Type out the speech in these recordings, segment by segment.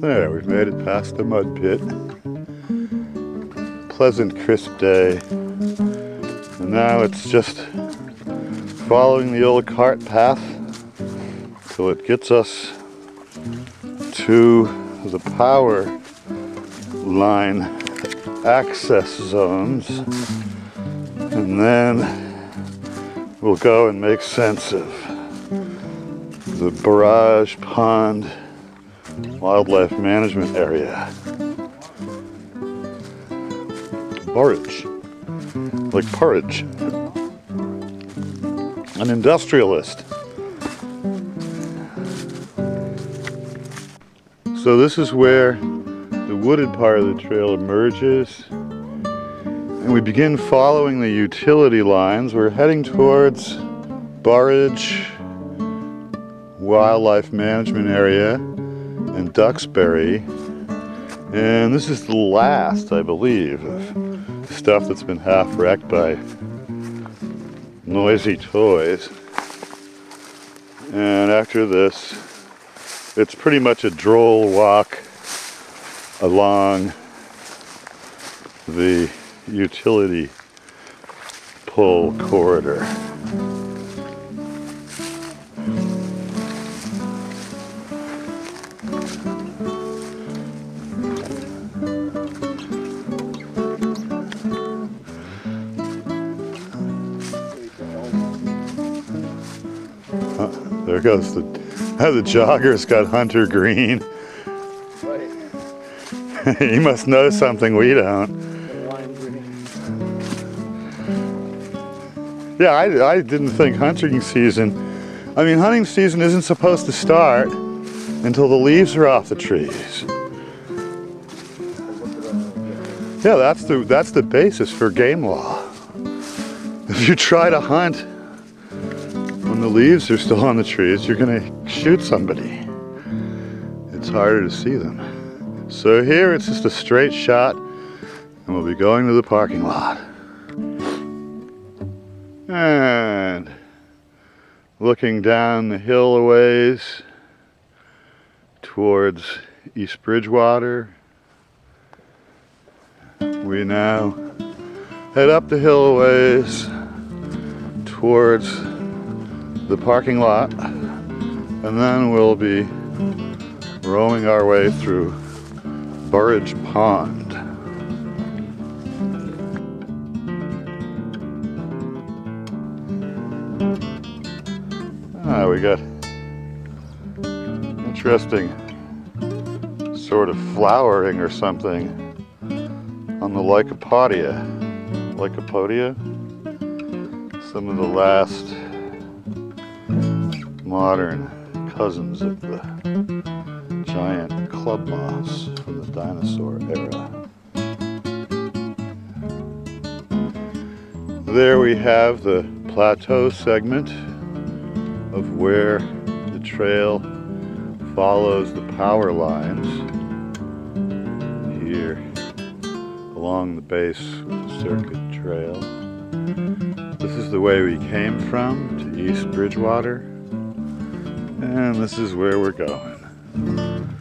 There, we've made it past the mud pit. Pleasant, crisp day. And now it's just following the old cart path till it gets us to the power line access zones. And then we'll go and make sense of the barrage pond wildlife management area. Burrage, like porridge. An industrialist. So this is where the wooded part of the trail emerges and we begin following the utility lines. We're heading towards Burrage Wildlife Management Area and Duxbury. And this is the last, I believe, of stuff that's been half wrecked by noisy toys. And after this, it's pretty much a droll walk along the utility pole corridor. There goes the the jogger's got hunter green. he must know something we don't. Yeah, I, I didn't think hunting season, I mean, hunting season isn't supposed to start until the leaves are off the trees. Yeah, that's the, that's the basis for game law. If you try to hunt when the leaves are still on the trees, you're gonna shoot somebody. It's harder to see them. So here it's just a straight shot and we'll be going to the parking lot. And looking down the hill a ways towards East Bridgewater, we now head up the hill a ways towards the parking lot and then we'll be rowing our way through Burrage Pond. Ah, we got interesting sort of flowering or something on the Lycopodia. Lycopodia? Some of the last modern cousins of the giant club moss from the dinosaur era. There we have the plateau segment of where the trail follows the power lines here along the base of the circuit trail. This is the way we came from to East Bridgewater and this is where we're going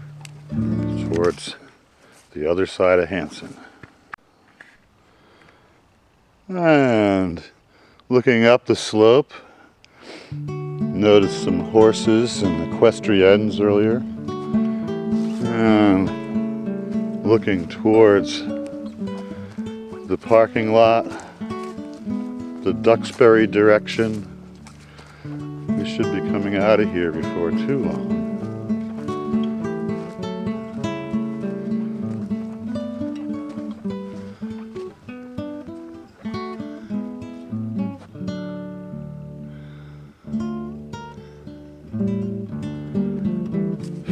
towards the other side of Hanson. And looking up the slope Noticed some horses and equestrians earlier. And looking towards the parking lot, the Duxbury direction. We should be coming out of here before too long.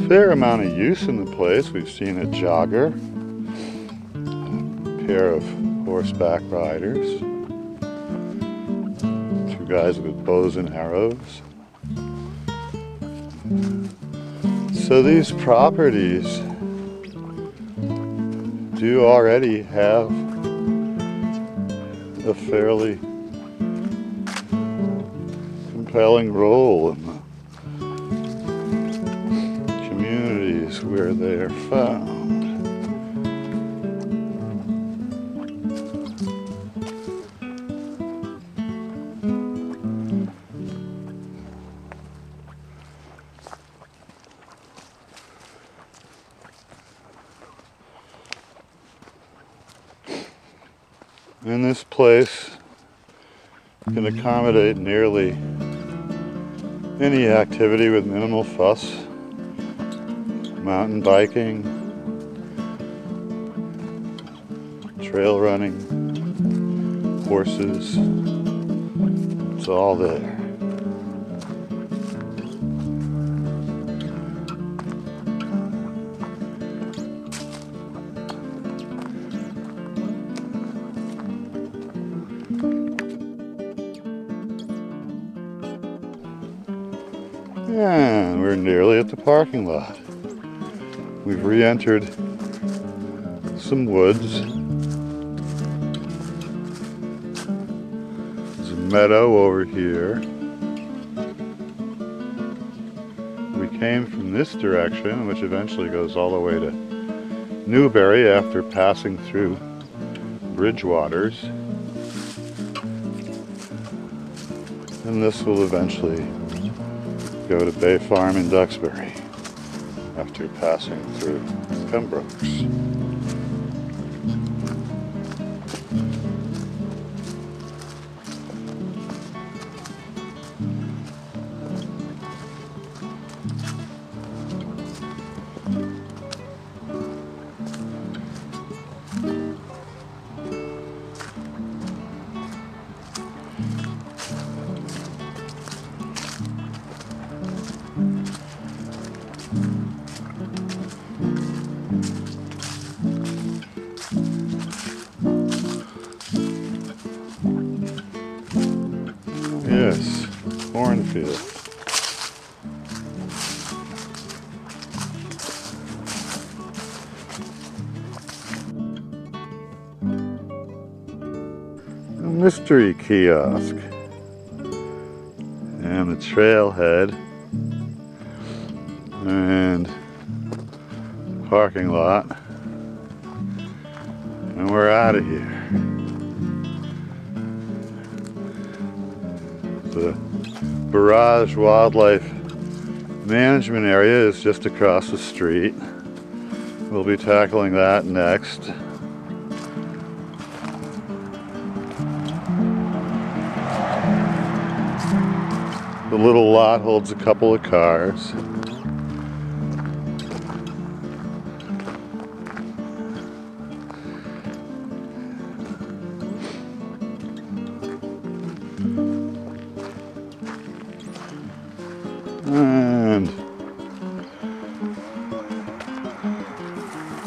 fair amount of use in the place. We've seen a jogger, a pair of horseback riders, two guys with bows and arrows. So these properties do already have a fairly compelling role in the communities where they are found. This place can accommodate nearly any activity with minimal fuss. Mountain biking, trail running, horses, it's all there. We're nearly at the parking lot. We've re-entered some woods. There's a meadow over here. We came from this direction, which eventually goes all the way to Newbury after passing through Bridgewaters. And this will eventually go to Bay Farm in Duxbury after passing through Pembrokes. A mystery kiosk. And the trailhead. And parking lot. And we're out of here. The Burrage Wildlife Management Area is just across the street. We'll be tackling that next. The little lot holds a couple of cars.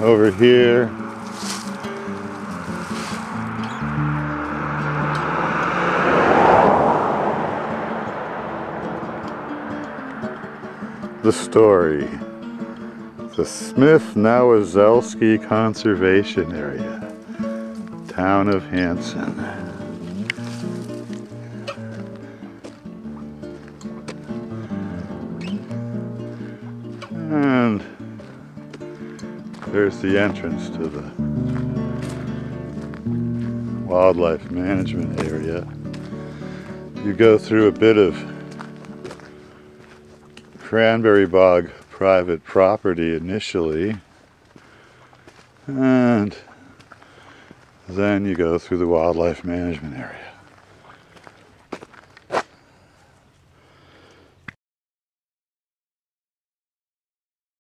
Over here. The story. The Smith Nawazelski Conservation Area, town of Hanson. There's the entrance to the wildlife management area. You go through a bit of cranberry bog private property initially, and then you go through the wildlife management area.